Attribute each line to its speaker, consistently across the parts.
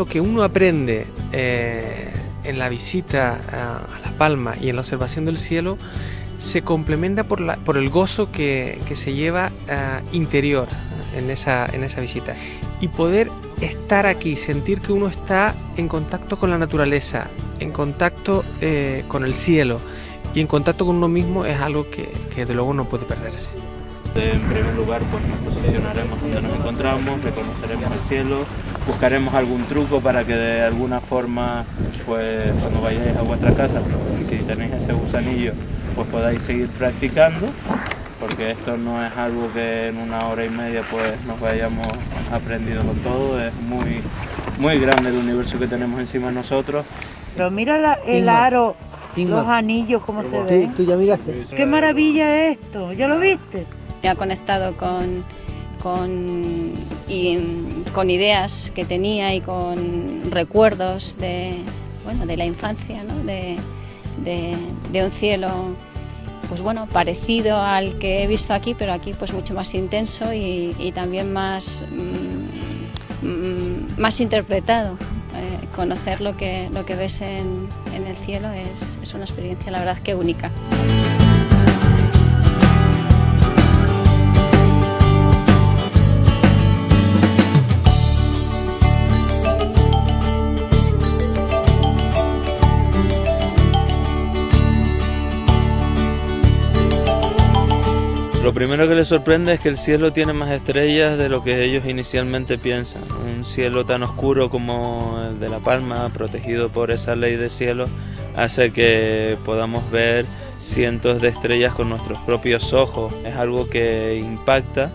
Speaker 1: lo que uno aprende eh, en la visita a, La Palma y en la observación del cielo se complementa por, la, por el gozo que, se lleva eh, interior en esa, en esa visita. Y poder estar aquí, sentir que uno está en contacto con la naturaleza, en contacto eh, con el cielo y en contacto con uno mismo es algo que, que de luego no puede perderse.
Speaker 2: En primer lugar, pues nos posicionaremos donde nos encontramos, reconoceremos el cielo, buscaremos algún truco para que de alguna forma, pues cuando vayáis a vuestra casa, si tenéis ese gusanillo, pues podáis seguir practicando, porque esto no es algo que en una hora y media pues nos vayamos aprendido con todo, es muy, muy grande el universo que tenemos encima de nosotros.
Speaker 3: Pero mira el aro, los anillos, cómo se ven.
Speaker 4: ¿Tú ya miraste?
Speaker 3: Qué maravilla es esto, ¿ya lo viste?
Speaker 5: Me ha conectado con, con, ideas que tenía y con recuerdos de, bueno, de la infancia, de, un cielo pues bueno, parecido al que he visto aquí, pero aquí pues mucho más intenso y, y también más, mm, mm, más interpretado. Eh, conocer lo que, lo que ves en, en el cielo es, es una experiencia, la verdad, que única.
Speaker 2: Lo primero que les sorprende es que el cielo tiene más estrellas de lo que ellos inicialmente piensan. Un cielo tan oscuro como el de La Palma, protegido por esa ley de cielo, hace que podamos ver cientos de estrellas con nuestros propios ojos. Es algo que impacta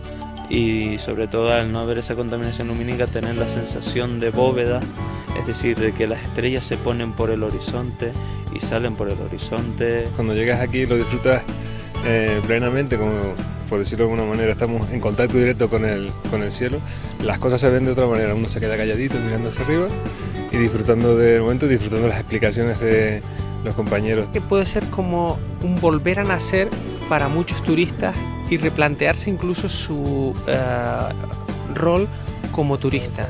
Speaker 2: y sobre todo al no haber esa contaminación lumínica tener la sensación de bóveda, es decir, de que las estrellas se ponen por el horizonte y salen por el horizonte.
Speaker 6: Cuando llegas aquí lo disfrutas eh, plenamente, como por decirlo de alguna manera, estamos en contacto directo con el, con el cielo, las cosas se ven de otra manera, uno se queda calladito mirando hacia arriba y disfrutando del momento, disfrutando las explicaciones de los compañeros.
Speaker 1: Puede ser como un volver a nacer para muchos turistas y replantearse incluso su eh, rol como turista,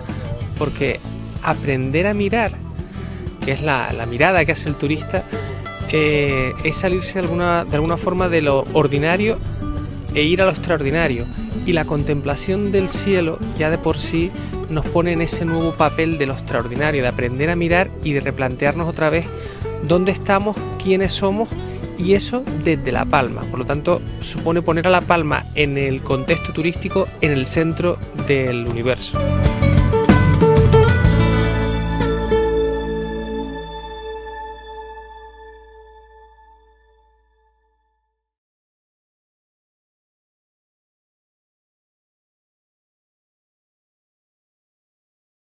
Speaker 1: porque aprender a mirar, que es la mirada que hace el turista, eh, es salirse de alguna, de alguna forma de lo ordinario e ir a lo extraordinario. Y la contemplación del cielo ya de por sí nos pone en ese nuevo papel de lo extraordinario, de aprender a mirar y de replantearnos otra vez dónde estamos, quiénes somos y eso desde La Palma. Por lo tanto, supone poner a La Palma en el contexto turístico en el centro del universo.